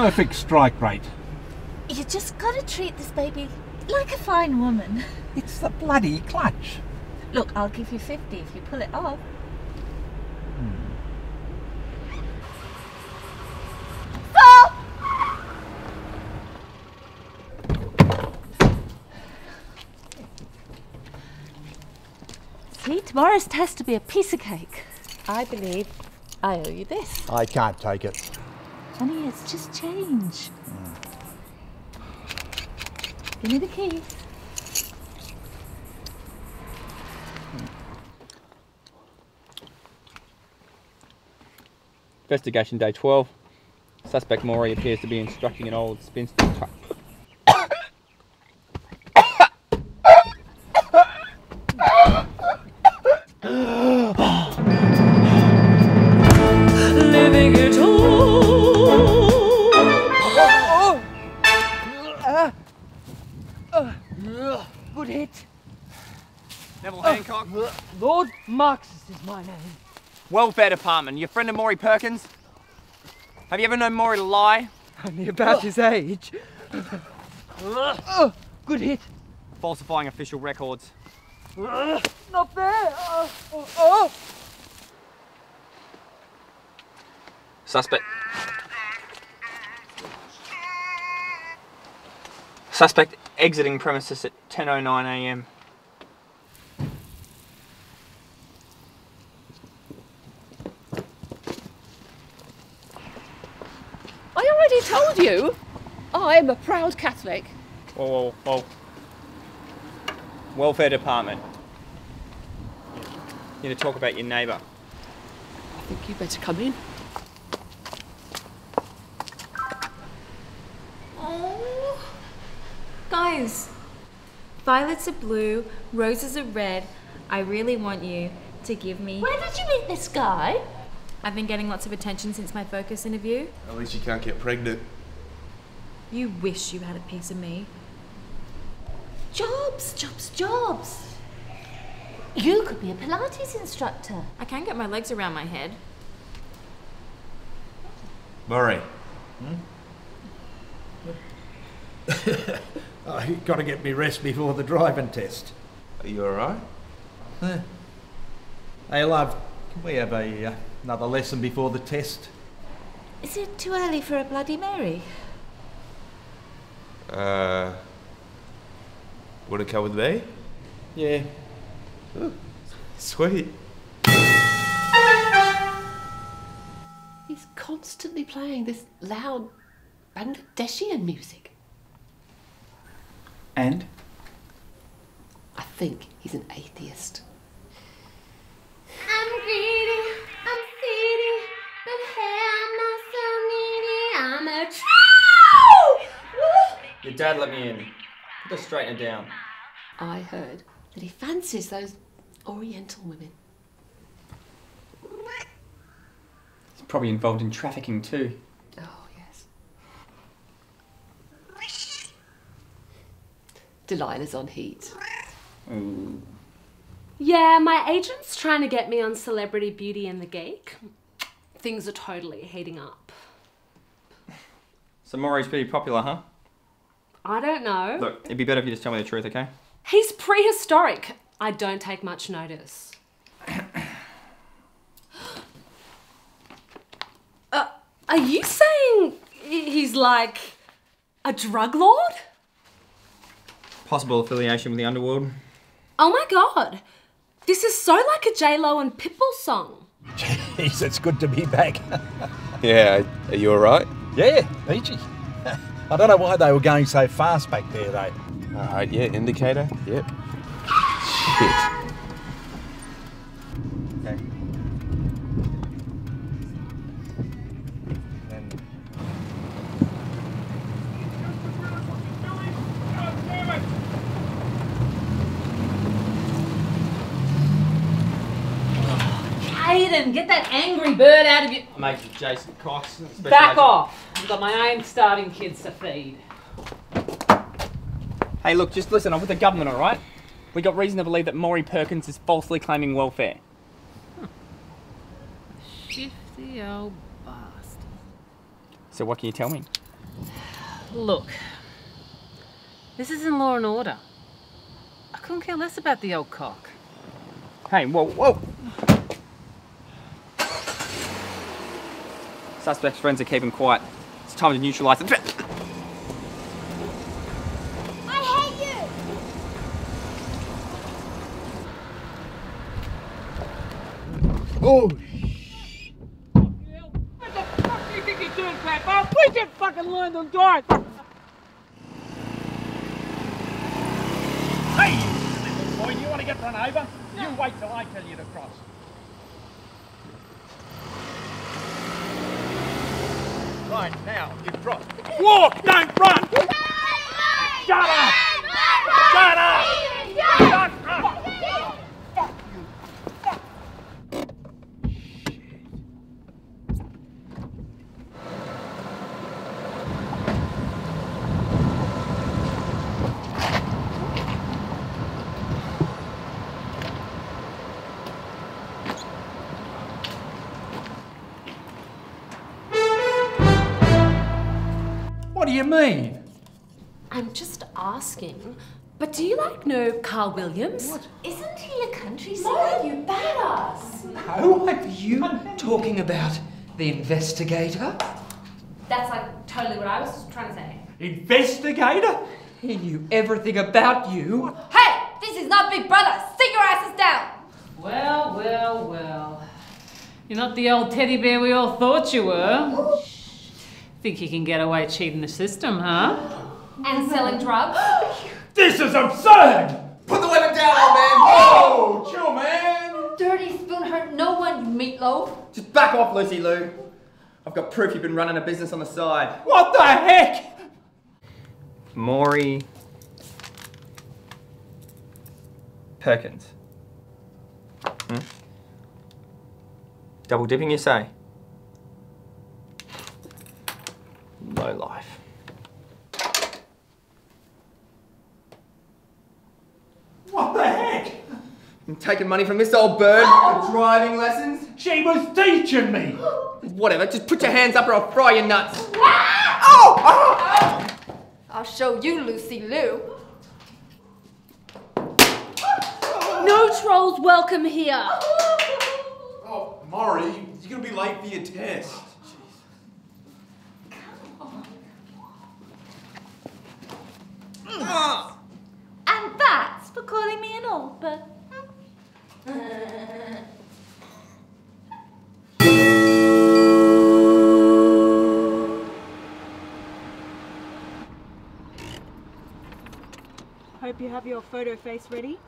perfect strike rate. You just gotta treat this baby like a fine woman. It's the bloody clutch. Look, I'll give you 50 if you pull it off. Stop! See, tomorrow's test will be a piece of cake. I believe I owe you this. I can't take it. Honey, it's just change. Give me the key. Investigation day 12. Suspect Maurie appears to be instructing an old spinster Lord Marxist is my name. Welfare Department. Your friend of Maurie Perkins? Have you ever known Maurie to lie? Only about his age. Oh, good hit. Falsifying official records. Not there. Oh, oh, oh. Suspect. Suspect exiting premises at 10:09 you. I'm a proud Catholic. Whoa, whoa, whoa. Welfare Department. You need to talk about your neighbour. I think you better come in. Oh, guys, violets are blue, roses are red. I really want you to give me. Where did you meet this guy? I've been getting lots of attention since my focus interview. At least you can't get pregnant. You wish you had a piece of me. Jobs, jobs, jobs. You could be a Pilates instructor. I can get my legs around my head. Murray, Hmm? Oh, you got to get me rest before the driving test. are you alright? Hey, love, can we have a uh, another lesson before the test? Is it too early for a Bloody Mary? Uh, wanna come with me? Yeah. Ooh, Sweet. He's constantly playing this loud Bangladeshian music. And? I think he's an atheist. Your dad let me in. Put the straightener down. I heard that he fancies those Oriental women. He's probably involved in trafficking too. Oh, yes. Delilah's on heat. Ooh. Yeah, my agent's trying to get me on Celebrity Beauty and the Geek. Things are totally heating up. So Maurie's pretty popular, huh? I don't know. Look, it'd be better if you just tell me the truth, okay? He's prehistoric. I don't take much notice. uh, are you saying he's like a drug lord? Possible affiliation with the underworld. Oh my god. This is so like a J-Lo and Pitbull song. Jeez, it's good to be back. Yeah, are you alright? yeah, peachy. I don't know why they were going so fast back there, though. Alright, yeah, indicator. Yep. Shit. Okay. And Aiden, get that angry bird out of you. Mate, Jason Cox. Back off. I've got my own starting kids to feed. Hey, look, just listen. I'm with the government, all right? We got reason to believe that Maurie Perkins is falsely claiming welfare. Huh. Shifty old bastard. So what can you tell me? Look, this isn't law and order. I couldn't care less about the old cock. Hey, whoa, whoa! Suspect's friends are keeping quiet. It's time to neutralise the threat. I hate you! Oh, What the fuck do you think you're doing, Pepper? We just fucking learned on drive. hey, little boy, you want to get run over? You wait till I tell you to cross. Right, now, you cross. Walk, don't run! Shut up! Shut up! You mean? I'm just asking. But do you like know Carl Williams? Isn't he a country singer? you badass. No, are you talking about the investigator? That's like totally what I was trying to say. Investigator? He knew everything about you. Hey, this is not Big Brother. Sit your asses down. Well, well, well. You're not the old teddy bear we all thought you were. Think you can get away cheating the system, huh? And selling drugs. This is absurd! Put the weapon down, old man! Oh, chill, man! Dirty spoon hurt no one, you meatloaf. Just back off, Lucy Liu. I've got proof you've been running a business on the side. What the heck? Maurie Perkins. Hmm? Double dipping, you say? Low life. What the heck? I'm taking money from this old bird for driving lessons? She was teaching me! Whatever, just put your hands up or I'll fry your nuts. Oh, oh! I'll show you, Lucy Liu. No trolls welcome here. Oh, Maurie, you're gonna be late for your test. Hope you have your photo face ready.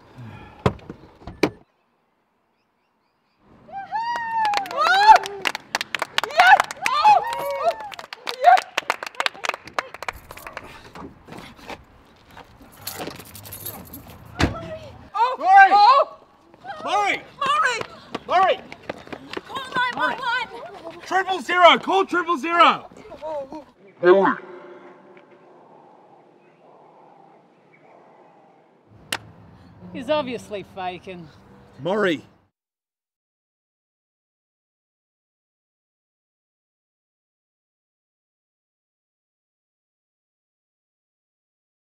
Murray! Murray! Murray! Call 911. Triple zero! Call triple zero! He's obviously faking. Murray,